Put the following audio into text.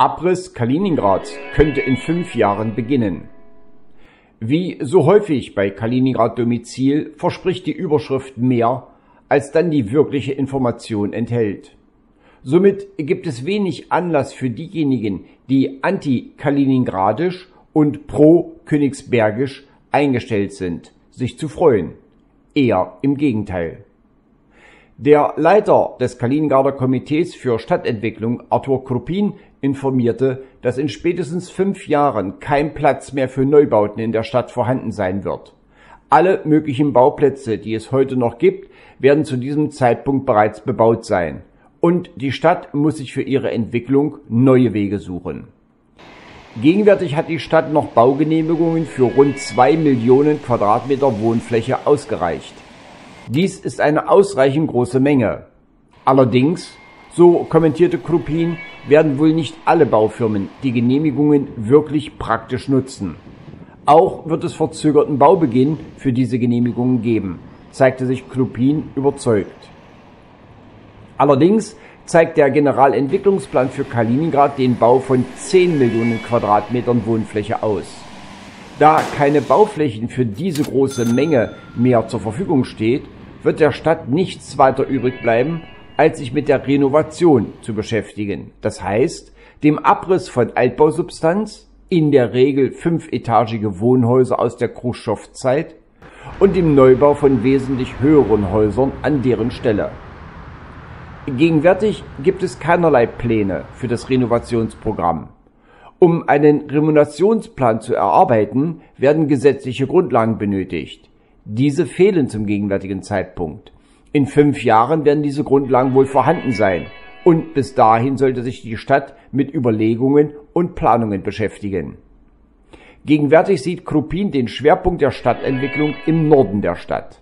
Abriss Kaliningrads könnte in fünf Jahren beginnen. Wie so häufig bei Kaliningrad Domizil verspricht die Überschrift mehr, als dann die wirkliche Information enthält. Somit gibt es wenig Anlass für diejenigen, die anti-kaliningradisch und pro-königsbergisch eingestellt sind, sich zu freuen. Eher im Gegenteil. Der Leiter des Kaliningrader Komitees für Stadtentwicklung, Arthur Krupin, informierte, dass in spätestens fünf Jahren kein Platz mehr für Neubauten in der Stadt vorhanden sein wird. Alle möglichen Bauplätze, die es heute noch gibt, werden zu diesem Zeitpunkt bereits bebaut sein. Und die Stadt muss sich für ihre Entwicklung neue Wege suchen. Gegenwärtig hat die Stadt noch Baugenehmigungen für rund zwei Millionen Quadratmeter Wohnfläche ausgereicht. Dies ist eine ausreichend große Menge. Allerdings, so kommentierte Krupin, werden wohl nicht alle Baufirmen die Genehmigungen wirklich praktisch nutzen. Auch wird es verzögerten Baubeginn für diese Genehmigungen geben, zeigte sich Krupin überzeugt. Allerdings zeigt der Generalentwicklungsplan für Kaliningrad den Bau von 10 Millionen Quadratmetern Wohnfläche aus. Da keine Bauflächen für diese große Menge mehr zur Verfügung steht, wird der Stadt nichts weiter übrig bleiben, als sich mit der Renovation zu beschäftigen. Das heißt, dem Abriss von Altbausubstanz, in der Regel fünfetagige Wohnhäuser aus der Khrushchev-Zeit und dem Neubau von wesentlich höheren Häusern an deren Stelle. Gegenwärtig gibt es keinerlei Pläne für das Renovationsprogramm. Um einen Remunationsplan zu erarbeiten, werden gesetzliche Grundlagen benötigt. Diese fehlen zum gegenwärtigen Zeitpunkt. In fünf Jahren werden diese Grundlagen wohl vorhanden sein. Und bis dahin sollte sich die Stadt mit Überlegungen und Planungen beschäftigen. Gegenwärtig sieht Krupin den Schwerpunkt der Stadtentwicklung im Norden der Stadt.